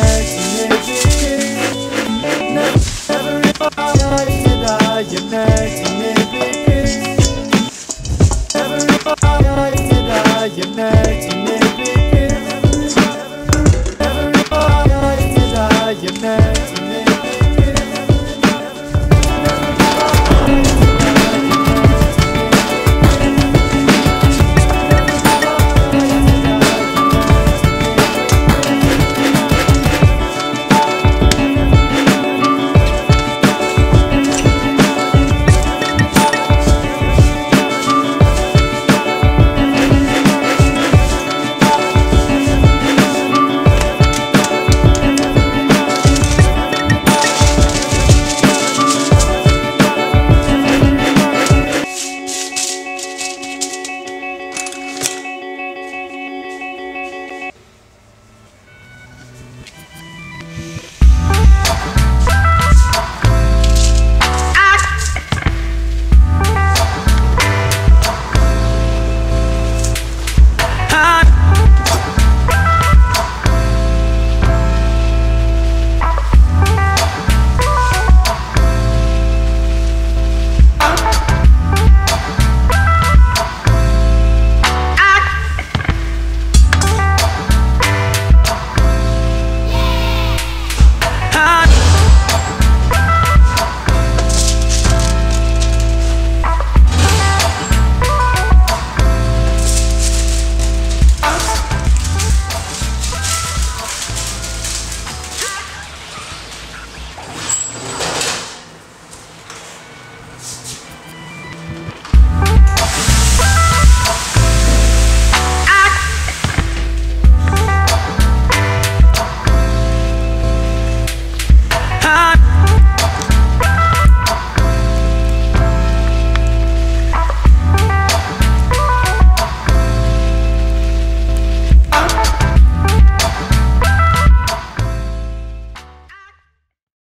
nice and everything. Never, never I